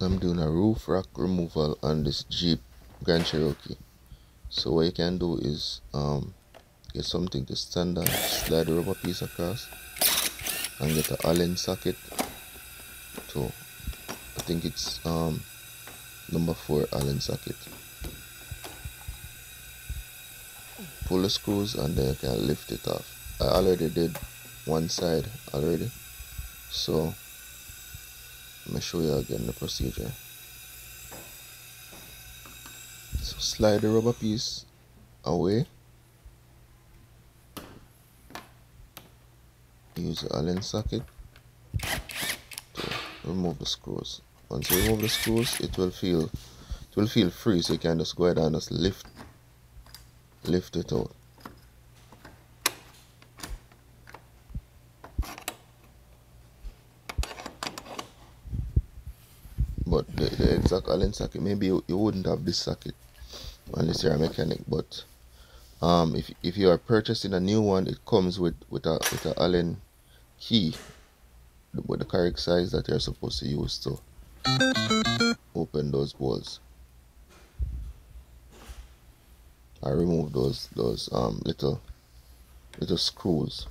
I'm doing a roof rack removal on this Jeep Grand Cherokee. So what you can do is um, get something to stand on, slide the rubber piece across and get a Allen socket to I think it's um, number four Allen socket. Pull the screws and then you can lift it off. I already did one side already. So let me show you again the procedure. So slide the rubber piece away. Use the Allen socket to remove the screws. Once you remove the screws, it will feel it will feel free, so you can just go ahead and just lift lift it out. But the, the exact Allen socket maybe you, you wouldn't have this socket unless you're a mechanic but um, if, if you are purchasing a new one it comes with with a with a Allen key with the correct size that you're supposed to use to open those bolts. I remove those those um little little screws